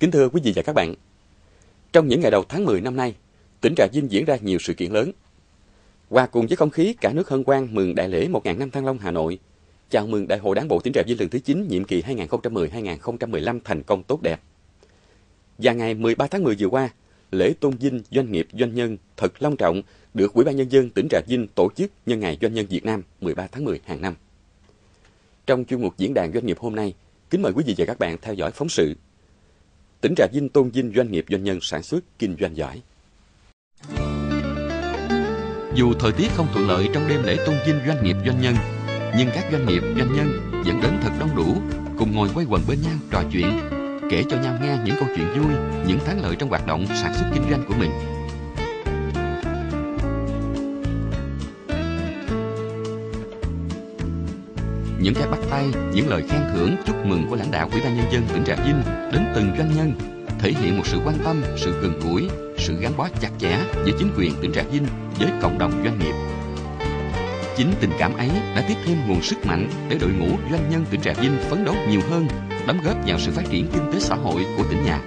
Kính thưa quý vị và các bạn, trong những ngày đầu tháng 10 năm nay, tỉnh Trà Vinh diễn ra nhiều sự kiện lớn. Hòa cùng với không khí cả nước hân hoan mừng đại lễ 1.000 năm Thăng Long Hà Nội, chào mừng Đại hội Đảng bộ tỉnh Trà Vinh lần thứ 9 nhiệm kỳ 2010-2015 thành công tốt đẹp. Và ngày 13 tháng 10 vừa qua, lễ tôn vinh doanh nghiệp doanh nhân thật long trọng được Ủy ban nhân dân tỉnh Trà Vinh tổ chức nhân ngày doanh nhân Việt Nam 13 tháng 10 hàng năm. Trong chuyên mục diễn đàn doanh nghiệp hôm nay, kính mời quý vị và các bạn theo dõi phóng sự tỉnh Trà Vinh tôn vinh doanh nghiệp doanh nhân sản xuất kinh doanh giỏi. Dù thời tiết không thuận lợi trong đêm lễ tôn vinh doanh nghiệp doanh nhân, nhưng các doanh nghiệp doanh nhân vẫn đến thật đông đủ, cùng ngồi quay quần bên nhau trò chuyện, kể cho nhau nghe những câu chuyện vui, những thắng lợi trong hoạt động sản xuất kinh doanh của mình. Những cái bắt tay, những lời khen thưởng chúc mừng của lãnh đạo Ủy ban nhân dân tỉnh Trà Vinh đến từng doanh nhân thể hiện một sự quan tâm, sự gần gũi, sự gắn bó chặt chẽ giữa chính quyền tỉnh Trà Vinh với cộng đồng doanh nghiệp. Chính tình cảm ấy đã tiếp thêm nguồn sức mạnh để đội ngũ doanh nhân tỉnh Trà Vinh phấn đấu nhiều hơn, đóng góp vào sự phát triển kinh tế xã hội của tỉnh nhà.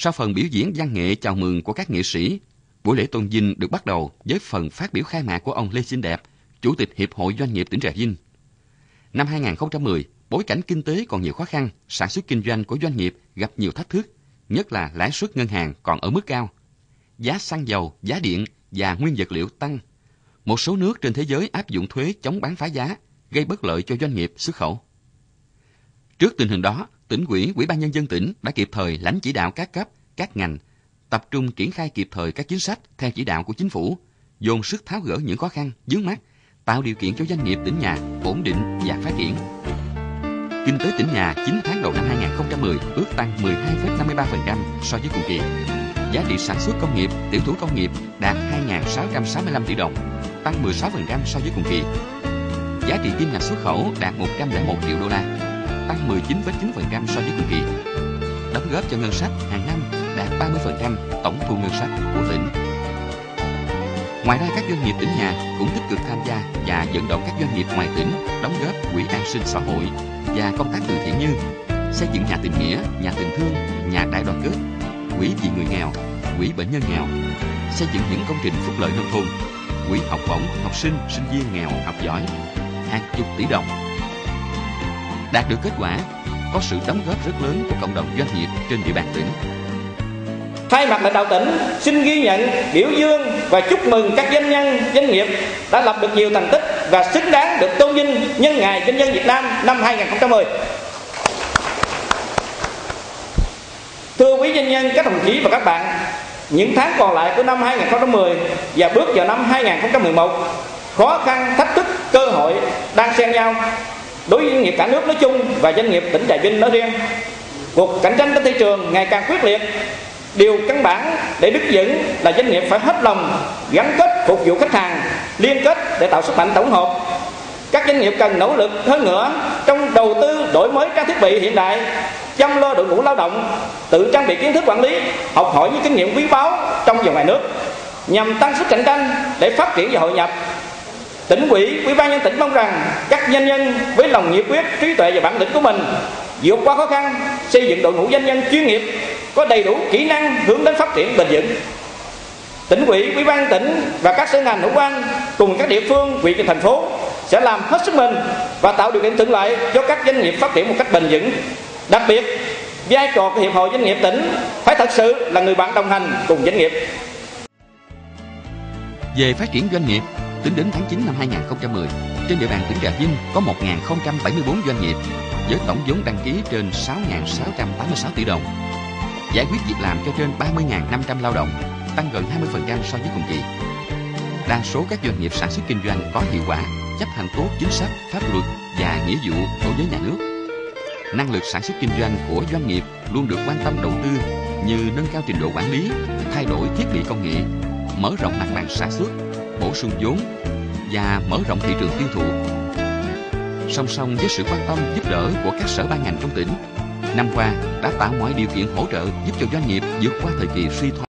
Sau phần biểu diễn văn nghệ chào mừng của các nghệ sĩ, buổi lễ tôn vinh được bắt đầu với phần phát biểu khai mạc của ông Lê Sinh Đẹp, Chủ tịch Hiệp hội Doanh nghiệp tỉnh Trà Vinh. Năm 2010, bối cảnh kinh tế còn nhiều khó khăn, sản xuất kinh doanh của doanh nghiệp gặp nhiều thách thức, nhất là lãi suất ngân hàng còn ở mức cao. Giá xăng dầu, giá điện và nguyên vật liệu tăng. Một số nước trên thế giới áp dụng thuế chống bán phá giá, gây bất lợi cho doanh nghiệp xuất khẩu. Trước tình hình đó, tỉnh ủy, ủy ban nhân dân tỉnh đã kịp thời lãnh chỉ đạo các cấp, các ngành, tập trung triển khai kịp thời các chính sách theo chỉ đạo của chính phủ, dồn sức tháo gỡ những khó khăn, vướng mắt, tạo điều kiện cho doanh nghiệp tỉnh nhà ổn định và phát triển. Kinh tế tỉnh nhà 9 tháng đầu năm 2010 ước tăng 12,53% so với cùng kỳ. Giá trị sản xuất công nghiệp, tiểu thủ công nghiệp đạt 2.665 tỷ đồng, tăng 16% so với cùng kỳ. Giá trị kim ngạch xuất khẩu đạt 101 triệu đô la, tăng 19,9% so với cùng kỳ. Đóng góp cho ngân sách hàng năm đạt 30% tổng thu ngân sách của tỉnh. Ngoài ra các doanh nghiệp tỉnh nhà cũng tích cực tham gia và vận động các doanh nghiệp ngoài tỉnh đóng góp quỹ an sinh xã hội và công tác từ thiện như xây dựng nhà tình nghĩa, nhà tình thương, nhà đại đoàn kết, quỹ vì người nghèo, quỹ bệnh nhân nghèo, xây dựng những công trình phúc lợi nông thôn, quỹ học bổng học sinh, sinh viên nghèo học giỏi, hàng chục tỷ đồng đạt được kết quả có sự đóng góp rất lớn của cộng đồng doanh nghiệp trên địa bàn tỉnh. Thay mặt lãnh đạo tỉnh, xin ghi nhận, biểu dương và chúc mừng các doanh nhân, doanh nghiệp đã lập được nhiều thành tích và xứng đáng được tôn vinh nhân ngày doanh nhân Việt Nam năm 2010. Thưa quý doanh nhân, các đồng chí và các bạn, những tháng còn lại của năm 2010 và bước vào năm 2011, khó khăn, thách thức, cơ hội đang xen nhau đối với doanh nghiệp cả nước nói chung và doanh nghiệp tỉnh Trà Vinh nói riêng, cuộc cạnh tranh trên thị trường ngày càng quyết liệt. Điều căn bản để đứng vững là doanh nghiệp phải hết lòng gắn kết phục vụ khách hàng liên kết để tạo sức mạnh tổng hợp. Các doanh nghiệp cần nỗ lực hơn nữa trong đầu tư đổi mới trang thiết bị hiện đại, chăm lo đội ngũ lao động, tự trang bị kiến thức quản lý, học hỏi những kinh nghiệm quý báu trong và ngoài nước nhằm tăng sức cạnh tranh để phát triển và hội nhập tỉnh ủy ủy ban nhân tỉnh mong rằng các doanh nhân với lòng nhiệt huyết, trí tuệ và bản lĩnh của mình vượt qua khó khăn, xây dựng đội ngũ doanh nhân chuyên nghiệp, có đầy đủ kỹ năng hướng đến phát triển bền vững. Tỉnh ủy ủy ban tỉnh và các sở ngành hữu quan cùng các địa phương, huyện và thành phố sẽ làm hết sức mình và tạo điều kiện thuận lợi cho các doanh nghiệp phát triển một cách bền vững. Đặc biệt, vai trò của hiệp hội doanh nghiệp tỉnh phải thật sự là người bạn đồng hành cùng doanh nghiệp. Về phát triển doanh nghiệp Tính đến tháng 9 năm 2010, trên địa bàn tỉnh Trà Vinh có 1.074 doanh nghiệp với tổng vốn đăng ký trên 6.686 tỷ đồng. Giải quyết việc làm cho trên 30.500 lao động, tăng gần 20% so với cùng kỳ. Đa số các doanh nghiệp sản xuất kinh doanh có hiệu quả, chấp hành tốt chính sách, pháp luật và nghĩa vụ đối với nhà nước. Năng lực sản xuất kinh doanh của doanh nghiệp luôn được quan tâm đầu tư như nâng cao trình độ quản lý, thay đổi thiết bị công nghệ, mở rộng mặt bằng sản xuất, bổ sung vốn và mở rộng thị trường tiêu thụ. Song song với sự quan tâm giúp đỡ của các sở ban ngành trong tỉnh, năm qua đã tạo mọi điều kiện hỗ trợ giúp cho doanh nghiệp vượt qua thời kỳ suy thoái